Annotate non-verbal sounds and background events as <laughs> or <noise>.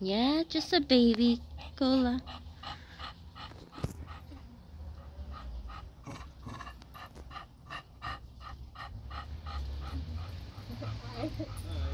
Yeah, just a baby cola. <laughs>